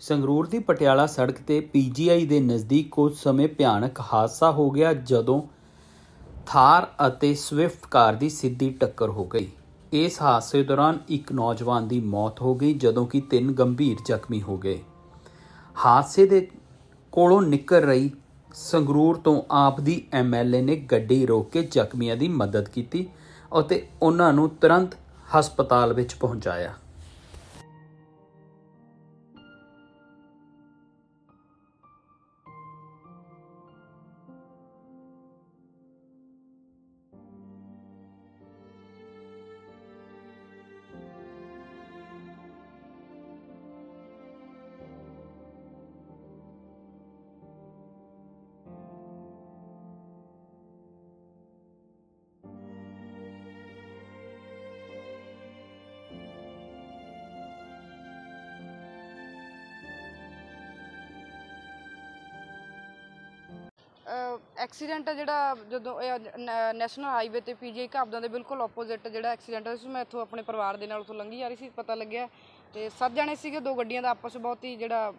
ਸੰਗਰੂਰ ਦੀ ਪਟਿਆਲਾ ਸੜਕ ਤੇ ਪੀਜੀਆਈ ਦੇ ਨਜ਼ਦੀਕ ਕੁਝ ਸਮੇਂ ਭਿਆਨਕ ਹਾਦਸਾ ਹੋ ਗਿਆ, ਜਦੋਂ ਥਾਰ ਅਤੇ ਸਵਿਫਟ ਕਾਰ ਦੀ ਸਿੱਧੀ ਟੱਕਰ ਹੋ ਗਈ। ਇਸ ਹਾਦਸੇ ਦੌਰਾਨ ਇੱਕ ਨੌਜਵਾਨ ਦੀ ਮੌਤ ਹੋ ਗਈ, ਜਦੋਂ ਕਿ ਤਿੰਨ ਗੰਭੀਰ ਜ਼ਖਮੀ ਹੋ ਗਏ। ਹਾਦਸੇ ਦੇ ਕੋਲੋਂ ਨਿਕਲ ਰਹੀ ਸੰਗਰੂਰ ਤੋਂ ਆਪ ਦੀ ਐਮਐਲਏ ਨੇ ਗੱਡੀ ਰੋਕ ਕੇ ਜ਼ਖਮੀਆਂ ਦੀ ਮਦਦ ਕੀਤੀ ਅਤੇ ਉਹਨਾਂ ਨੂੰ ਤੁਰੰਤ ਹਸਪਤਾਲ ਵਿੱਚ ਪਹੁੰਚਾਇਆ। ਐਕਸੀਡੈਂਟ ਜਿਹੜਾ ਜਦੋਂ ਨੈਸ਼ਨਲ ਹਾਈਵੇ ਤੇ ਪੀਜੀਆਈ ਘਾਬਦਾਂ ਦੇ ਬਿਲਕੁਲ ਆਪੋਜ਼ਿਟ ਜਿਹੜਾ ਐਕਸੀਡੈਂਟ ਹੋਇਆ ਸੀ ਮੈਂ ਇੱਥੋਂ ਆਪਣੇ ਪਰਿਵਾਰ ਦੇ ਨਾਲ ਉੱਥੋਂ ਲੰਘੀ ਜਾ ਰਹੀ ਸੀ ਪਤਾ ਲੱਗਿਆ। ਤੇ ਸੱਤ ਜਣੇ ਸੀਗੇ ਦੋ ਗੱਡੀਆਂ ਦਾ ਆਪਸ ਬਹੁਤ ਹੀ ਜਿਹੜਾ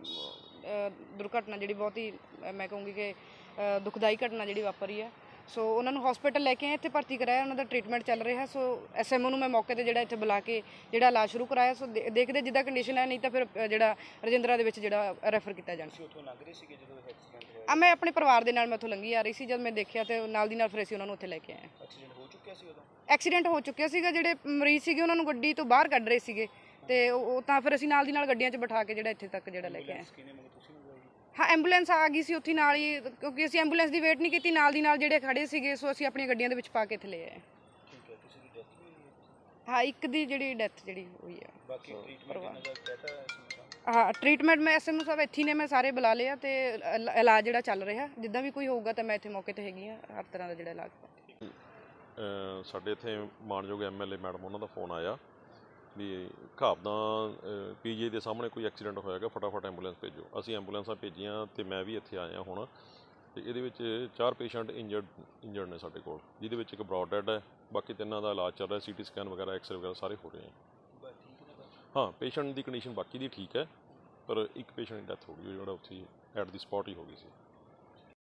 ਦੁਰਘਟਨਾ ਜਿਹੜੀ ਬਹੁਤ ਹੀ ਮੈਂ ਕਹੂੰਗੀ ਕਿ ਅਹ, ਦੁਖਦਾਈ ਘਟਨਾ ਜਿਹੜੀ ਵਾਪਰੀ ਹੈ ਸੋ ਉਹਨਾਂ ਨੂੰ ਹਸਪੀਟਲ ਲੈ ਕੇ ਆਏ ਇੱਥੇ ਭਰਤੀ ਕਰਾਇਆ ਉਹਨਾਂ ਦਾ ਟ੍ਰੀਟਮੈਂਟ ਚੱਲ ਰਿਹਾ। ਸੋ ਐਸਐਮਓ ਨੂੰ ਮੈਂ ਮੌਕੇ ਤੇ ਜਿਹੜਾ ਇੱਥੇ ਬੁਲਾ ਕੇ ਜਿਹੜਾ ਇਲਾਜ ਸ਼ੁਰੂ ਕਰਾਇਆ। ਸੋ ਦੇਖਦੇ ਜਿੱਦਾਂ ਕੰਡੀਸ਼ਨ ਹੈ ਨਹੀਂ ਤਾਂ ਫਿਰ ਜਿਹੜਾ ਰਜਿੰਦਰਾ ਦੇ ਵਿੱਚ ਜਿਹੜਾ ਰੈਫਰ ਕੀਤਾ ਜਾਣਾ। ਸੀ ਉੱਥੋਂ ਲੰਘ ਰਹੇ ਸੀਗੇ ਜਦੋਂ ਐਕਸੀਡੈਂਟ ਹੋਇਆ? ਆ ਮੈਂ ਆਪਣੇ ਪਰਿਵਾਰ ਦੇ ਨਾਲ ਮੈਂ ਉੱਥੋਂ ਲੰਘੀ ਆ ਰਹੀ ਸੀ ਜਦ ਮੈਂ ਦੇਖਿਆ ਤੇ ਨਾਲ ਦੀ ਨਾਲ ਫਿਰ ਅਸੀਂ ਉਹਨਾਂ ਨੂੰ ਉੱਥੇ ਲੈ ਕੇ ਆਏ। ਐਕਸੀਡੈਂਟ ਹੋ ਚੁੱਕਿਆ ਸੀ ਉਦੋਂ? ਐਕਸੀਡੈਂਟ ਹੋ ਚੁੱਕਿਆ ਸੀਗਾ ਜਿਹੜੇ ਮਰੀਜ਼ ਸੀਗੇ ਉਹਨਾਂ ਨੂੰ ਗੱਡੀ ਤੋਂ ਬਾਹਰ ਕੱਢ ਰਹੇ ਸੀਗੇ। ਤੇ ਉਹ ਤਾਂ ਫਿਰ ਅਸੀਂ ਨਾਲ ਦੀ ਨਾਲ ਗੱਡੀਆਂ 'ਚ ਬਿਠਾ ਕੇ ਜਿਹੜਾ ਇੱਥੇ ਤੱਕ ਜਿਹੜਾ ਲੈ ਕੇ ਆਏ। ਹਾਂ ਐਂਬੂਲੈਂਸ ਆ ਗਈ ਸੀ ਉੱਥੇ ਨਾਲ ਹੀ ਕਿਉਂਕਿ ਅਸੀਂ ਐਂਬੂਲੈਂਸ ਦੀ ਵੇਟ ਨਹੀਂ ਕੀਤੀ ਨਾਲ ਦੀ ਨਾਲ ਜਿਹੜੇ ਖੜੇ ਸੀਗੇ ਸੋ ਅਸੀਂ ਆਪਣੀਆਂ ਗੱਡੀਆਂ ਦੇ ਵਿੱਚ ਪਾ ਕੇ ਇੱਥੇ ਲੈ ਆਏ। ਹੈ ਇੱਕ ਦੀ ਜਿਹੜੀ ਡੈਥ ਜਿਹੜੀ ਹੋਈ ਆ ਬਾਕੀ ਟ੍ਰੀਟਮੈਂਟ ਦਾ ਹੈ ਟ੍ਰੀਟਮੈਂਟ ਮੈਂ ਐਸਐਮਓ ਸਾਹਿਬ ਇੱਥੇ ਨੇ ਮੈਂ ਸਾਰੇ ਬੁਲਾ ਲਿਆ ਤੇ ਇਲ- ਇਲਾਜ ਜਿਹੜਾ ਚੱਲ ਰਿਹਾ ਜਿੱਦਾਂ ਵੀ ਕੋਈ ਹੋਊਗਾ ਤਾਂ ਮੈਂ ਇੱਥੇ ਮੌਕੇ ਤੇ ਹੈਗੀ ਆ ਹਰ ਤਰ੍ਹਾਂ ਦਾ ਜਿਹੜਾ ਇਲਾਜ। ਸਾਡੇ ਇੱਥੇ ਮਾਨਯੋਗ ਐਮਐਲਏ ਮੈਡਮ ਉਹਨਾਂ ਦਾ ਫੋਨ ਆਇਆ। ਵੀ ਘਾਬਦਾਂ ਪੀਜੀ ਦੇ ਸਾਹਮਣੇ ਕੋਈ ਐਕਸੀਡੈਂਟ ਹੋਇਆ ਹੈਗਾ, ਫਟਾਫਟ ਐਂਬੂਲੈਂਸ ਭੇਜੋ। ਅਸੀਂ ਐਂਬੂਲੈਂਸਾਂ ਭੇਜੀਆਂ ਅਤੇ ਮੈਂ ਵੀ ਇੱਥੇ ਆਇਆ ਹੁਣ। ਅਤੇ ਇਹਦੇ ਵਿੱਚ ਚਾਰ ਪੇਸ਼ੈਂਟ ਇੰਜਰਡ ਇੰਜਰਡ ਨੇ ਸਾਡੇ ਕੋਲ, ਜਿਹਦੇ ਵਿੱਚ ਇੱਕ ਬ੍ਰੌਡ ਡੈਡ ਹੈ, ਬਾਕੀ ਤਿੰਨਾਂ ਦਾ ਇਲਾਜ ਚੱਲ ਰਿਹਾ, ਸੀਟੀ ਸਕੈਨ ਵਗੈਰਾ, ਐਕਸਰੇ ਵਗੈਰਾ ਸਾਰੇ ਹੋ ਰਹੇ ਹੈ ਹਾਂ, ਪੇਸ਼ੈਂਟ ਦੀ ਕੰਡੀਸ਼ਨ ਬਾਕੀ ਦੀ ਠੀਕ ਹੈ, ਪਰ ਇੱਕ ਪੇਸ਼ੈਂਟ ਦੀ ਡੈਥ ਹੋ ਗਈ, ਉਹ ਜਿਹੜਾ ਉੱਥੇ ਐਟ ਦੀ ਸਪੌਟ ਹੀ ਹੋ ਗਈ ਸੀ।